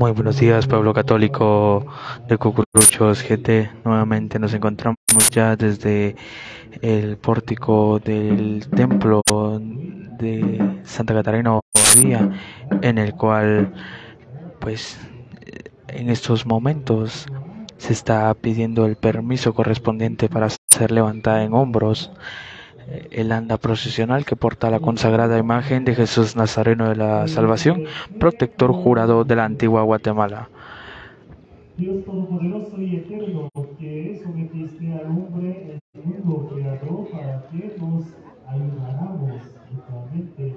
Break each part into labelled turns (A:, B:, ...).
A: Muy buenos días, pueblo católico de Cucuruchos GT. Nuevamente nos encontramos ya desde el pórtico del templo de Santa Catarina Obadía, en el cual, pues, en estos momentos se está pidiendo el permiso correspondiente para ser levantada en hombros el anda procesional que porta la consagrada imagen de Jesús Nazareno de la Salvación, protector jurado de la antigua Guatemala.
B: Dios Todopoderoso y Eterno, que sometiste al hombre el mundo creador para que nos ayudáramos mutuamente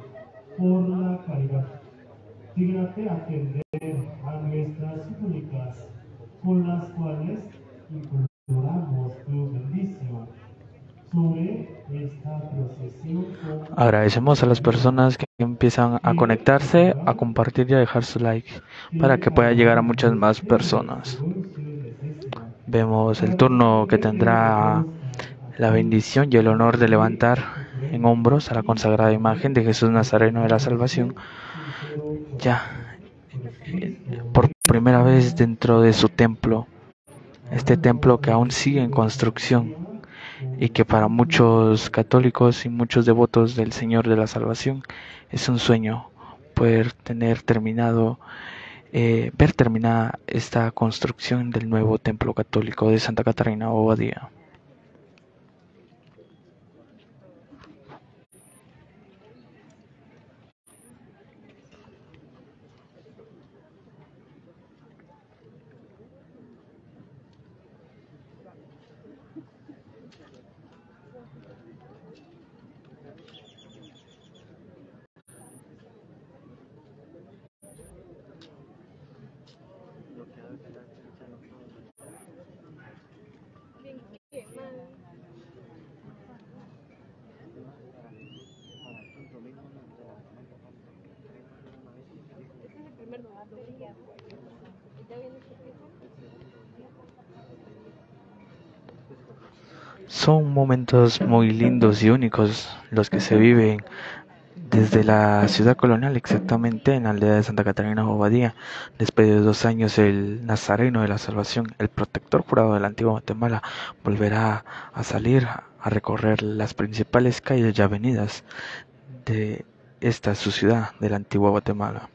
B: por la caridad. Dígnate atender a nuestras súplicas, con las cuales imploramos tu bendición sobre
A: Agradecemos a las personas que empiezan a conectarse, a compartir y a dejar su like para que pueda llegar a muchas más personas. Vemos el turno que tendrá la bendición y el honor de levantar en hombros a la consagrada imagen de Jesús Nazareno de la Salvación, ya por primera vez dentro de su templo, este templo que aún sigue en construcción y que para muchos católicos y muchos devotos del Señor de la Salvación es un sueño poder tener terminado, eh, ver terminada esta construcción del nuevo templo católico de Santa Catarina Obadía. Son momentos muy lindos y únicos los que se viven desde la ciudad colonial, exactamente en la aldea de Santa Catarina Obadía. Después de dos años, el Nazareno de la Salvación, el protector jurado de la antigua Guatemala, volverá a salir a recorrer las principales calles y avenidas de esta su ciudad de la antigua Guatemala.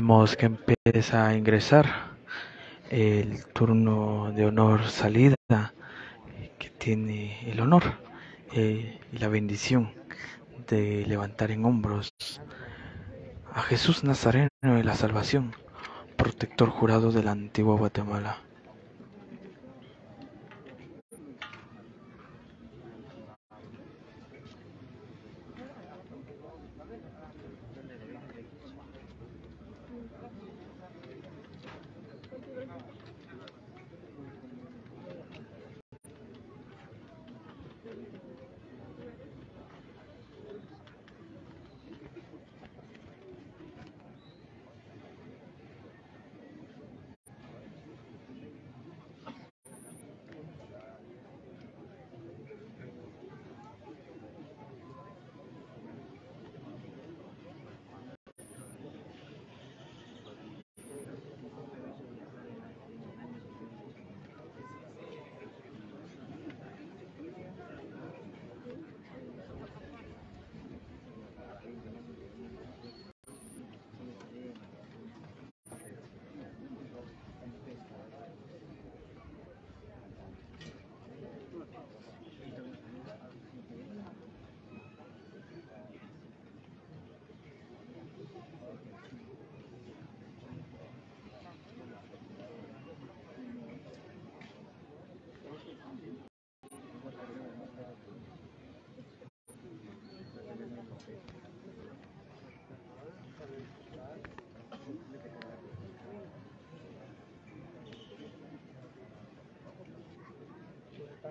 A: Vemos que empieza a ingresar el turno de honor salida que tiene el honor eh, y la bendición de levantar en hombros a Jesús Nazareno de la Salvación, protector jurado de la antigua Guatemala.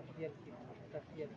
A: تحية تحية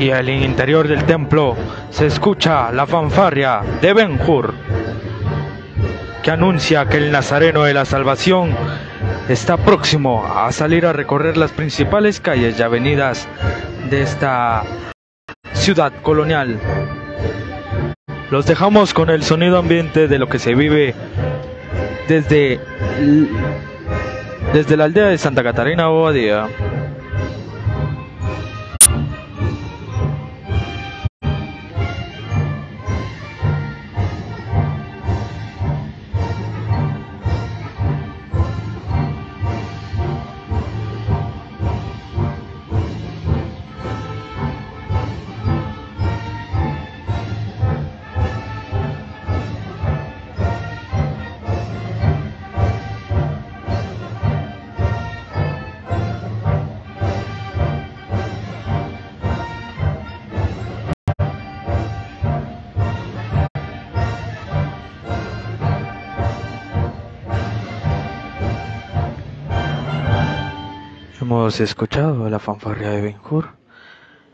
A: y al interior del templo se escucha la fanfarria de Ben Hur, que anuncia que el Nazareno de la Salvación está próximo a salir a recorrer las principales calles y avenidas de esta ciudad colonial. Los dejamos con el sonido ambiente de lo que se vive desde, desde la aldea de Santa Catarina Bobadilla. Hemos escuchado la fanfarria de Ben Hur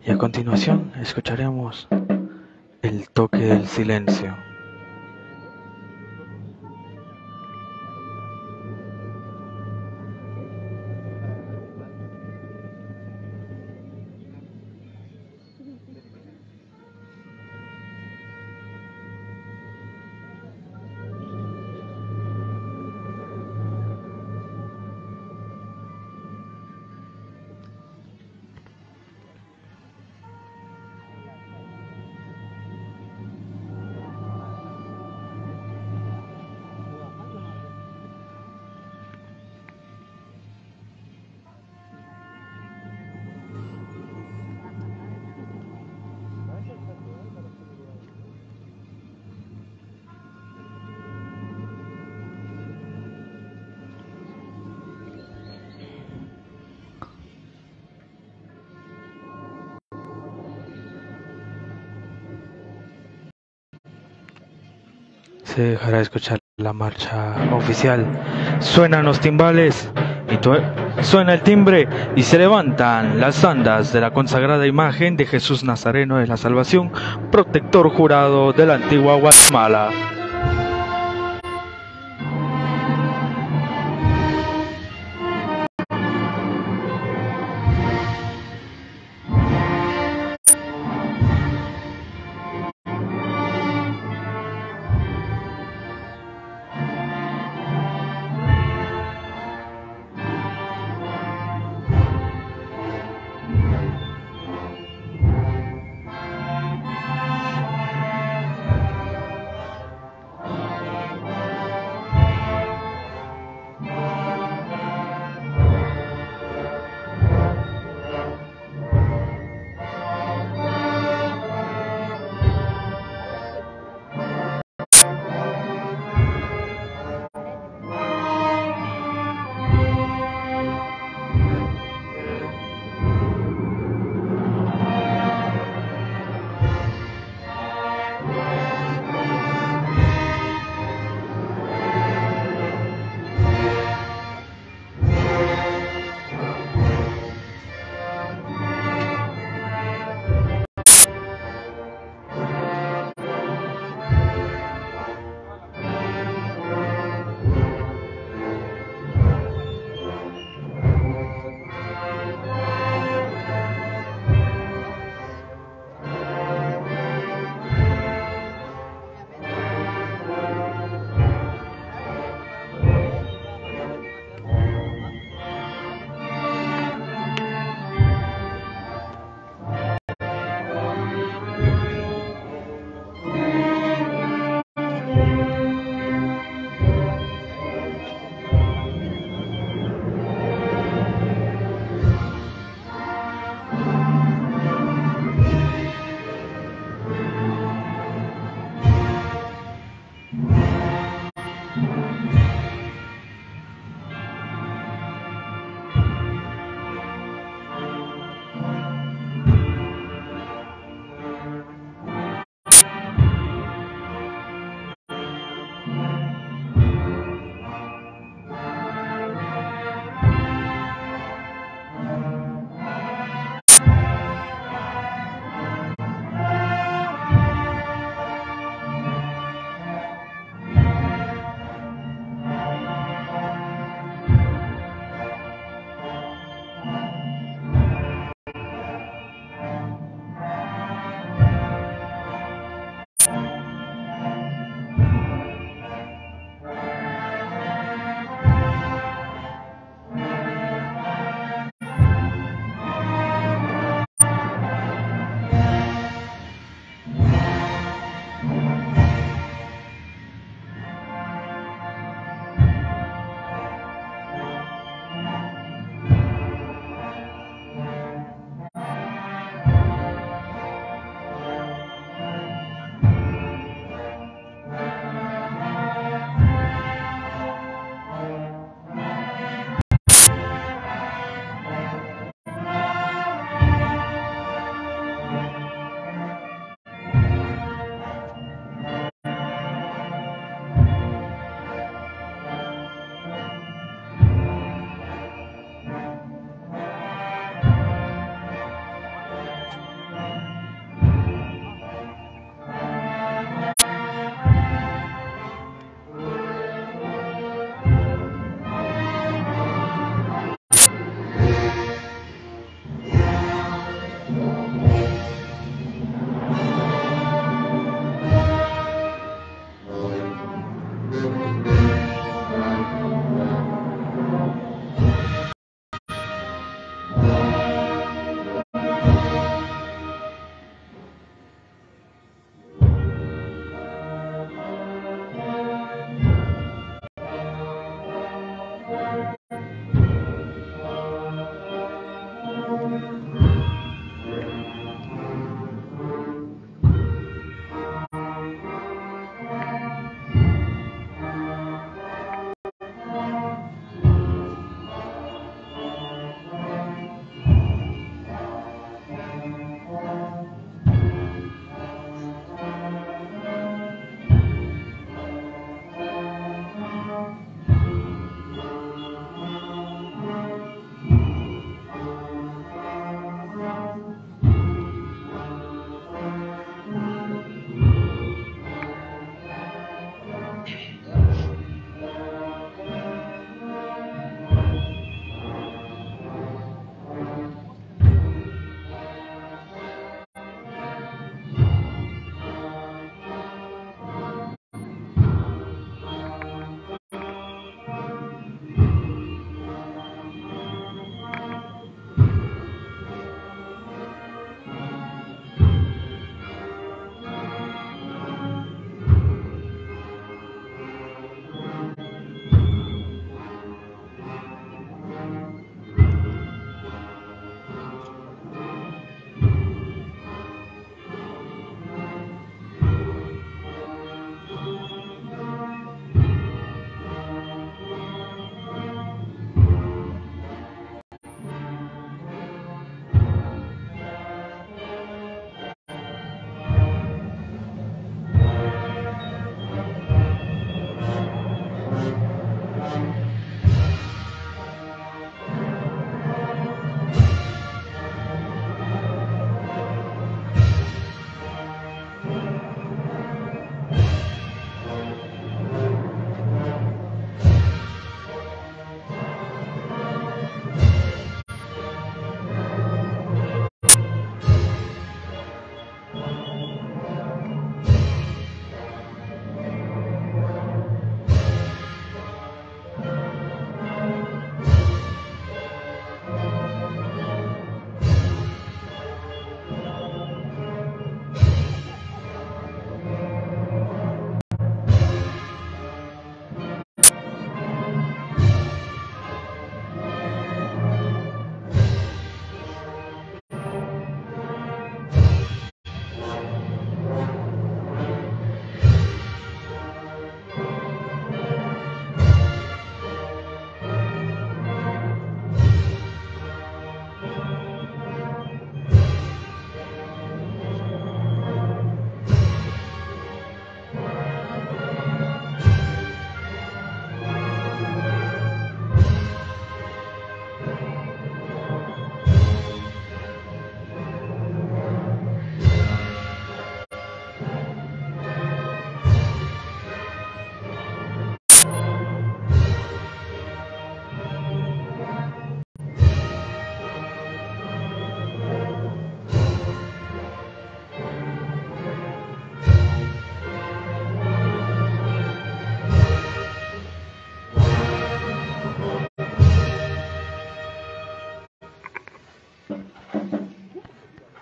A: y a continuación escucharemos el toque del silencio. Se dejará escuchar la marcha oficial. Suenan los timbales y suena el timbre y se levantan las andas de la consagrada imagen de Jesús Nazareno de la Salvación, protector jurado de la antigua Guatemala.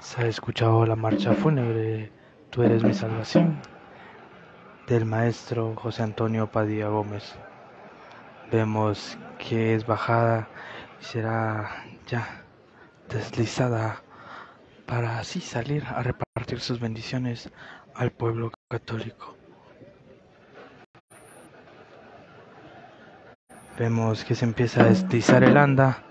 A: Se ha escuchado la marcha fúnebre Tú eres mi salvación del maestro José Antonio Padilla Gómez. Vemos que es bajada y será ya deslizada para así salir a repartir sus bendiciones al pueblo católico. Vemos que se empieza a deslizar el anda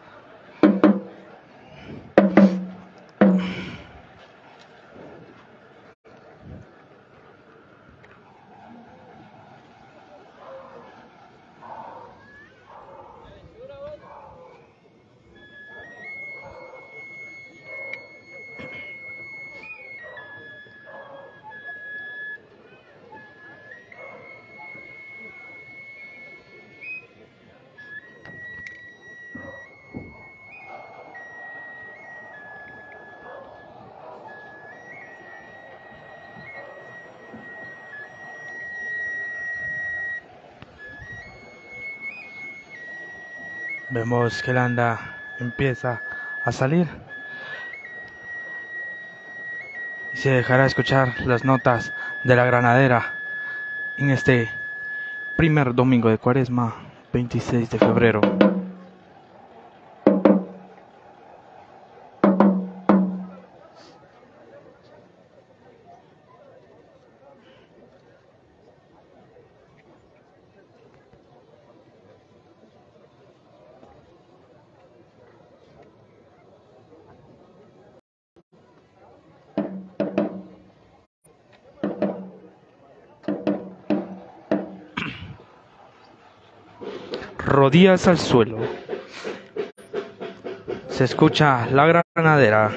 A: Vemos que el anda empieza a salir y se dejará escuchar las notas de la granadera en este primer domingo de cuaresma, 26 de febrero. Rodillas al suelo. Se escucha la granadera.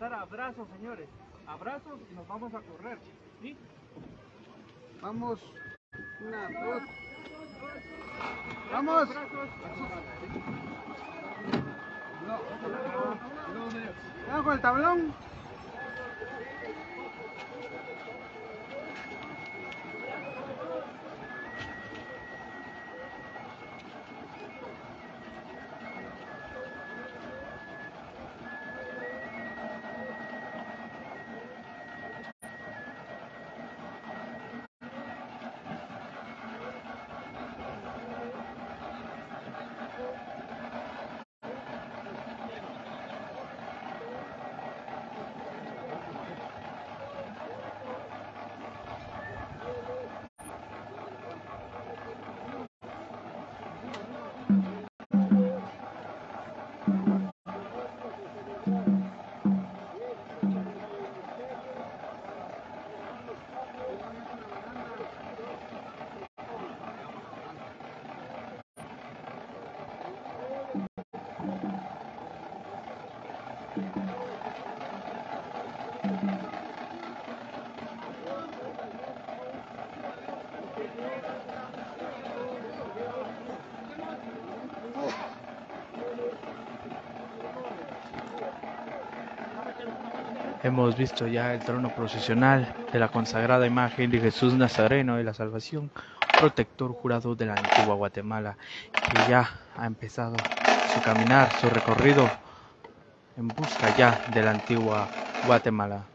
B: Abrazos, señores. Abrazos y nos vamos a correr. ¿Sí?
C: Vamos. Una, dos. Vamos. No. con el tablón.
A: Hemos visto ya el trono procesional de la consagrada imagen de Jesús Nazareno de la Salvación, protector jurado de la antigua Guatemala, que ya ha empezado su caminar, su recorrido en busca ya de la antigua Guatemala.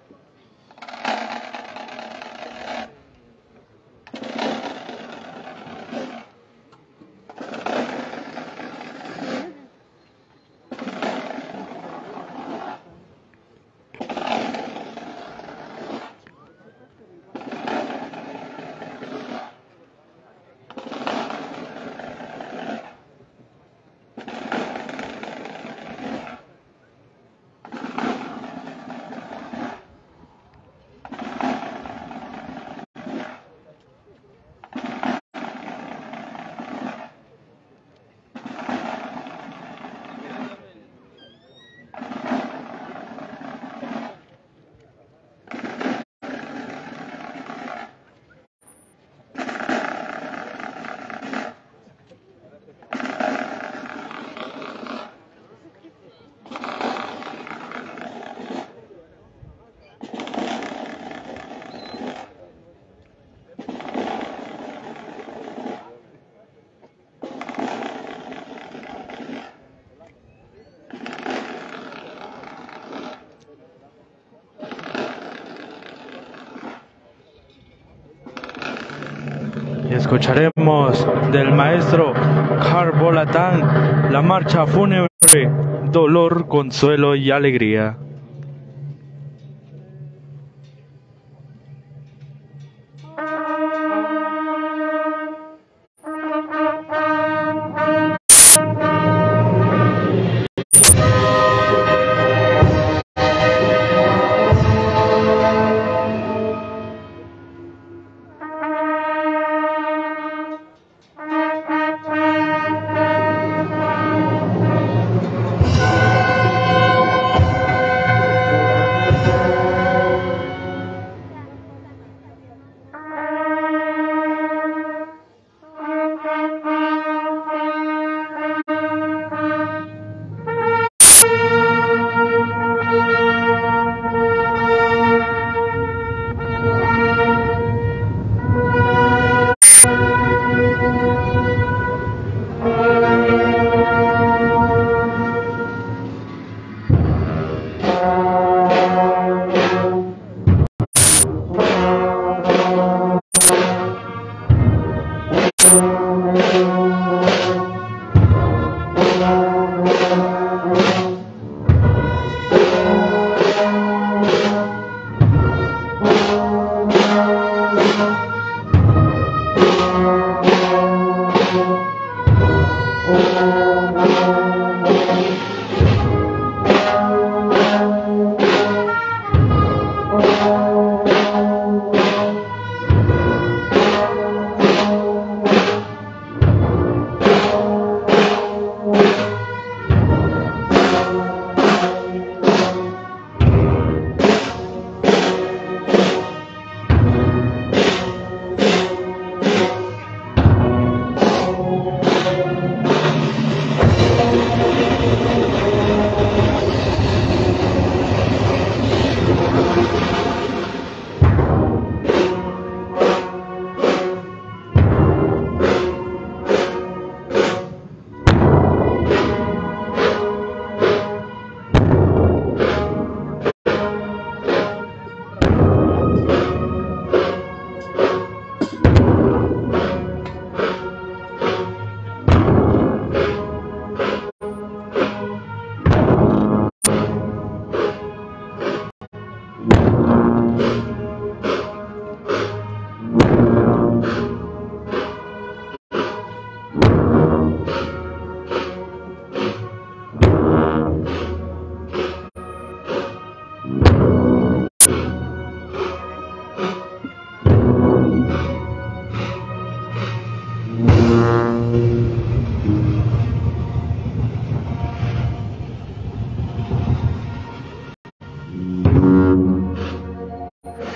A: Escucharemos del maestro Carbolatán la marcha fúnebre, dolor, consuelo y alegría.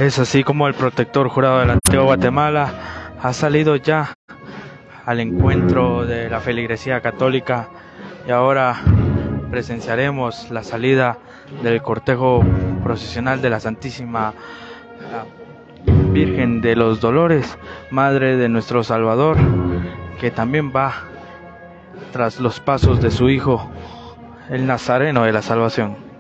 A: Es así como el protector jurado de la antigua Guatemala ha salido ya al encuentro de la feligresía católica y ahora presenciaremos la salida del cortejo procesional de la Santísima Virgen de los Dolores, Madre de nuestro Salvador, que también va tras los pasos de su Hijo, el Nazareno de la Salvación.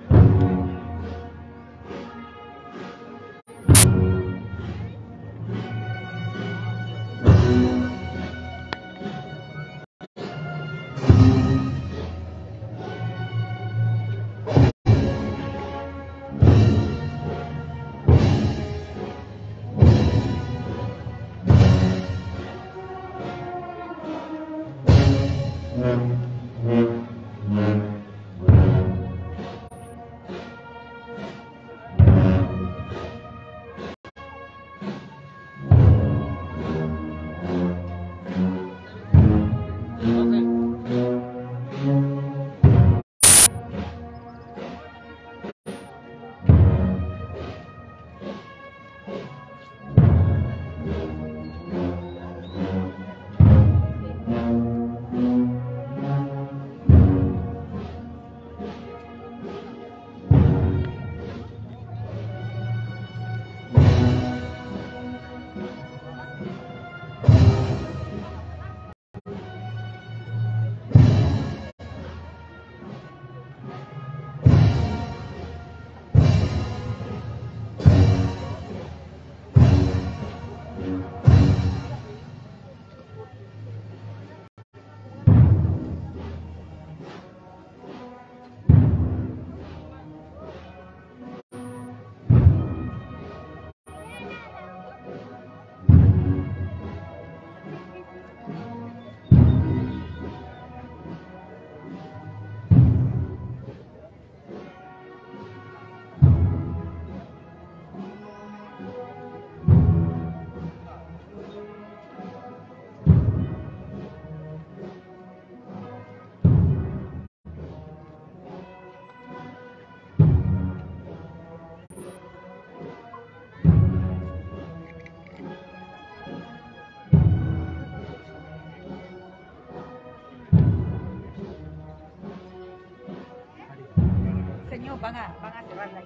D: 帮他帮他洗碗的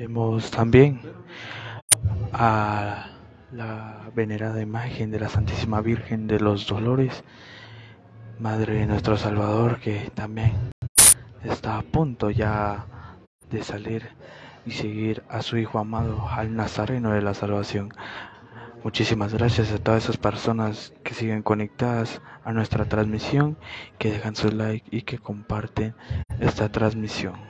A: Vemos también a la venerada imagen de la Santísima Virgen de los Dolores, Madre de nuestro Salvador, que también está a punto ya de salir y seguir a su Hijo amado, al Nazareno de la Salvación. Muchísimas gracias a todas esas personas que siguen conectadas a nuestra transmisión, que dejan su like y que comparten esta transmisión.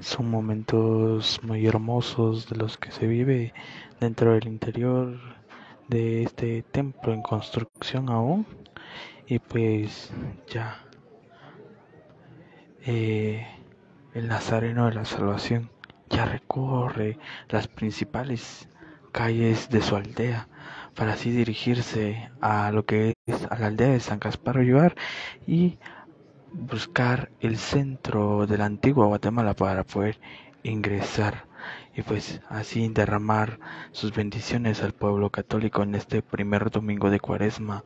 A: Son momentos muy hermosos de los que se vive dentro del interior de este templo en construcción aún. Y pues ya eh, el Nazareno de la Salvación ya recorre las principales calles de su aldea para así dirigirse a lo que es a la aldea de San Gaspar Ollivar y buscar el centro de la antigua Guatemala para poder ingresar y pues así derramar sus bendiciones al pueblo católico en este primer domingo de cuaresma,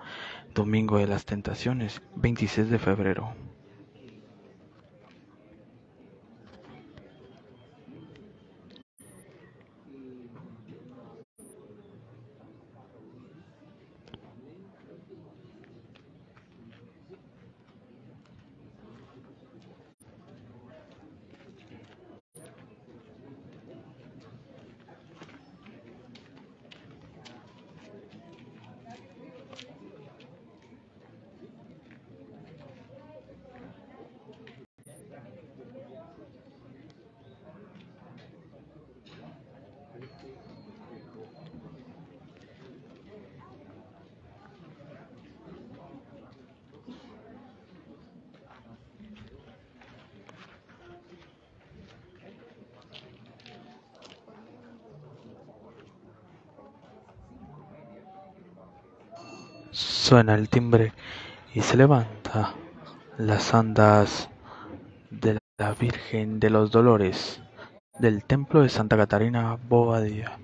A: domingo de las tentaciones, 26 de febrero. Suena el timbre y se levanta las andas de la Virgen de los Dolores del templo de Santa Catarina Bobadilla.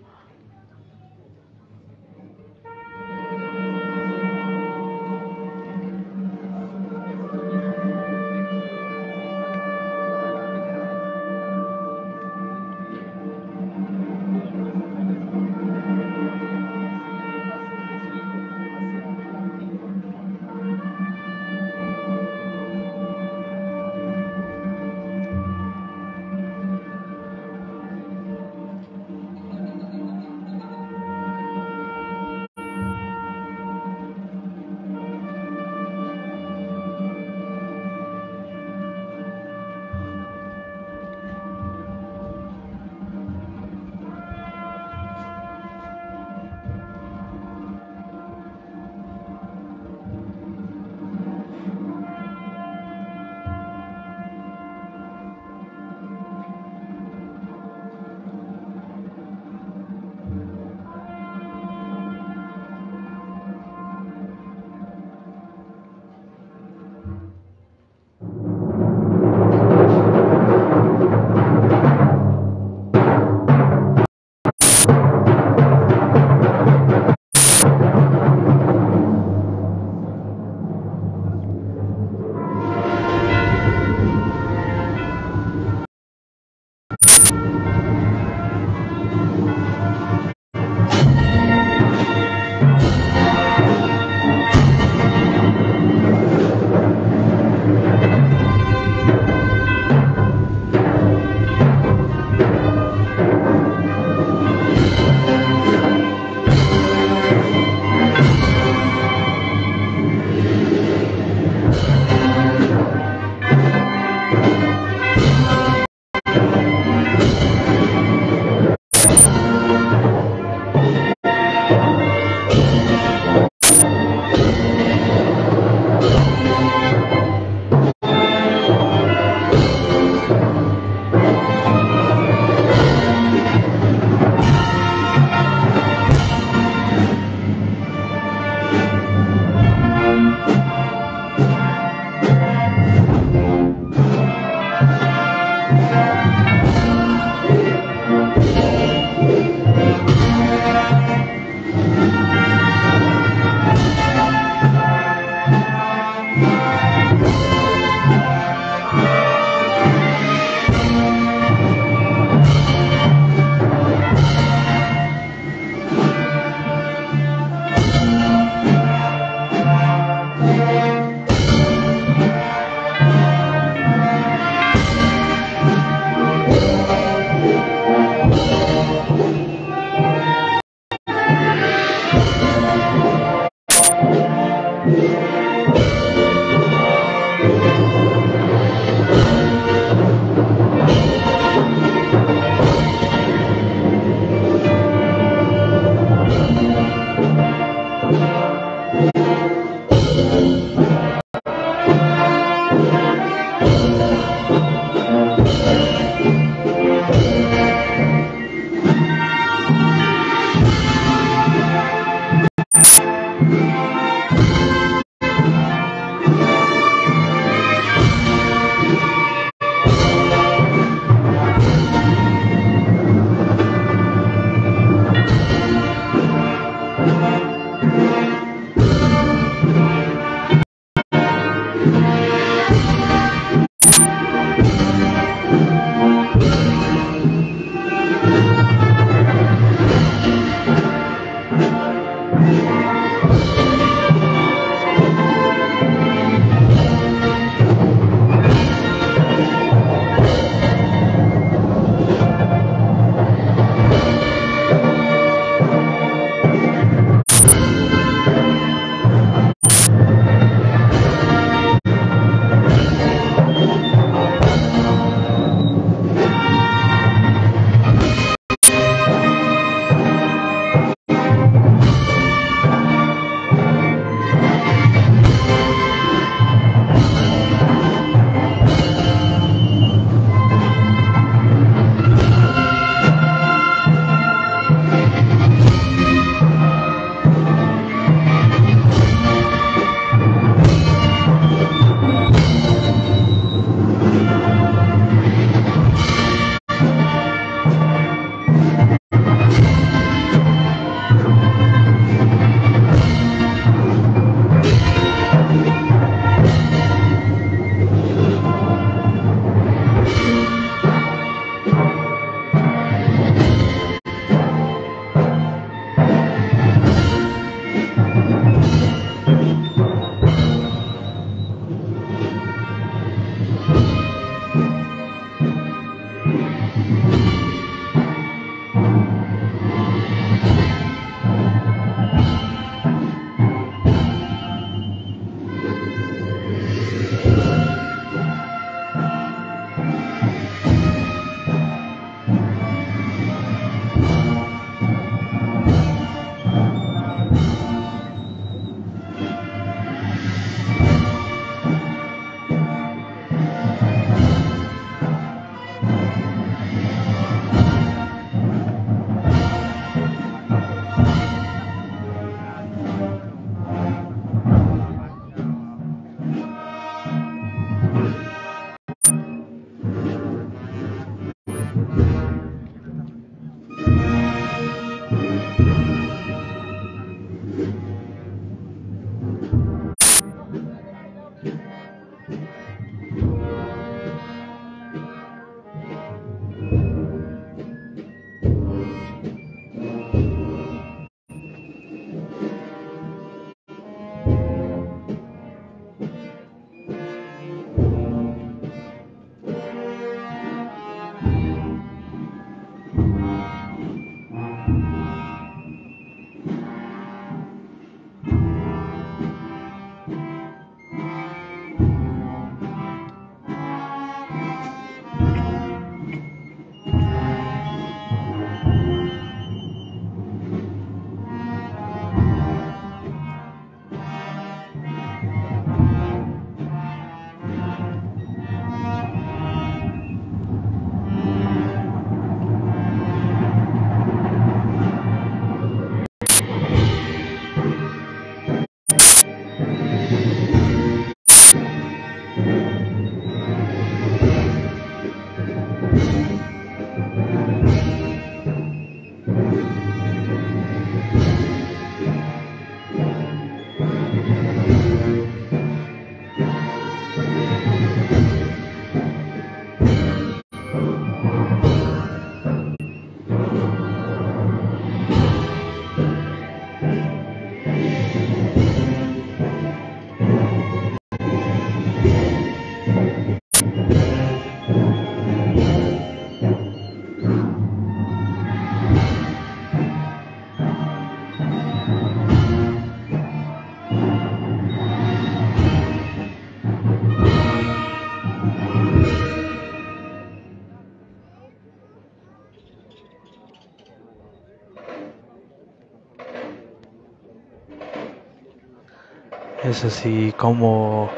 A: Es así como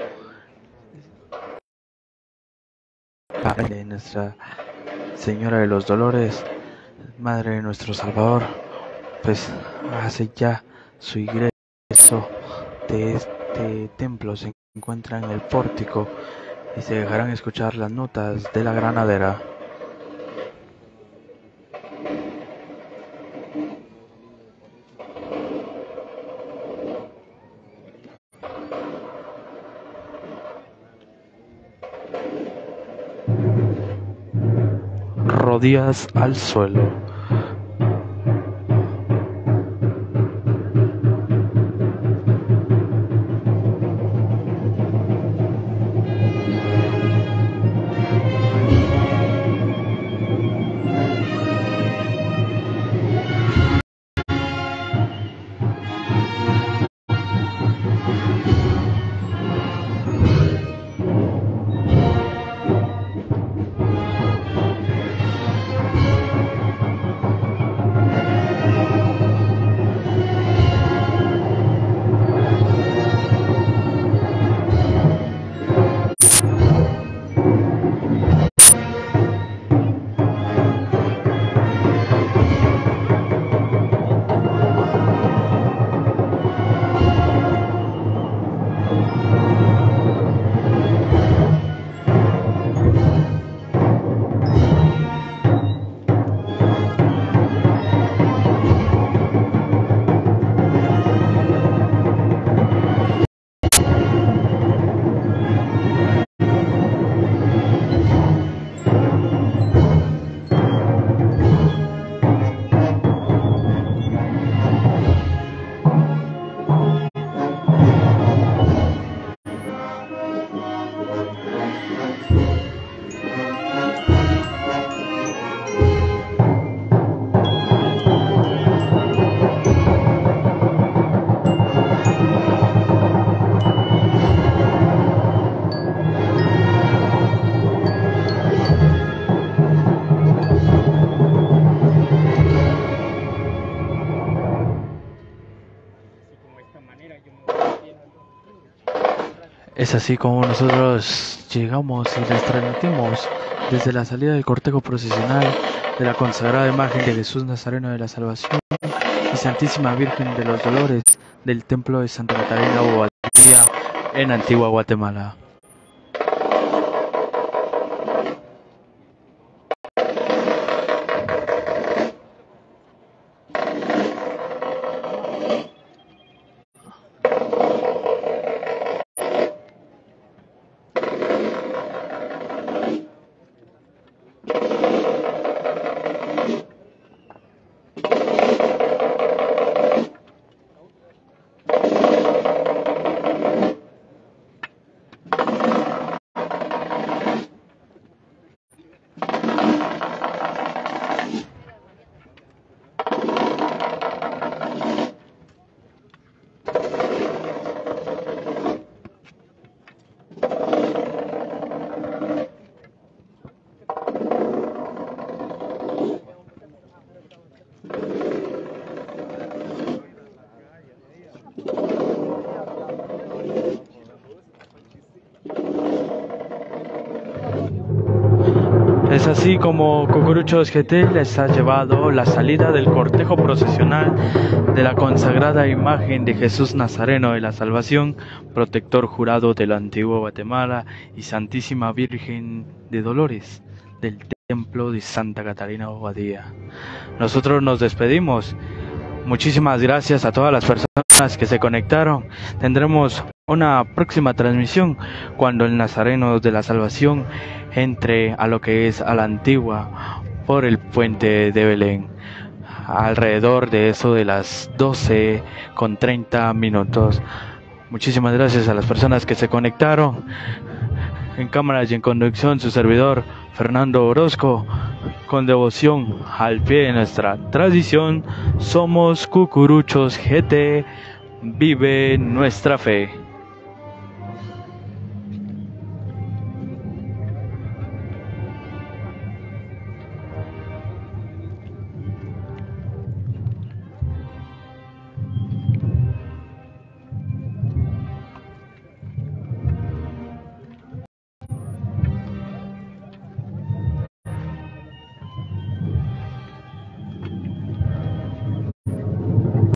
A: de Nuestra Señora de los Dolores, Madre de nuestro Salvador, pues hace ya su ingreso de este templo. Se encuentra en el pórtico y se dejarán escuchar las notas de la granadera. Rodillas al suelo. Así como nosotros llegamos y les transmitimos desde la salida del cortejo procesional de la consagrada imagen de Jesús Nazareno de la Salvación y Santísima Virgen de los Dolores del Templo de Santa Catarina Bobadilla en Antigua Guatemala. Es así como Cucuruchos GT les ha llevado la salida del cortejo procesional de la consagrada imagen de Jesús Nazareno de la Salvación, protector jurado del antiguo Guatemala y Santísima Virgen de Dolores del Templo de Santa Catarina Obadía. Nosotros nos despedimos. Muchísimas gracias a todas las personas que se conectaron. Tendremos una próxima transmisión cuando el Nazareno de la Salvación entre a lo que es a la antigua por el puente de Belén. Alrededor de eso de las 12 con 30 minutos. Muchísimas gracias a las personas que se conectaron. En cámaras y en conducción su servidor Fernando Orozco con devoción al pie de nuestra tradición somos cucuruchos GT vive nuestra fe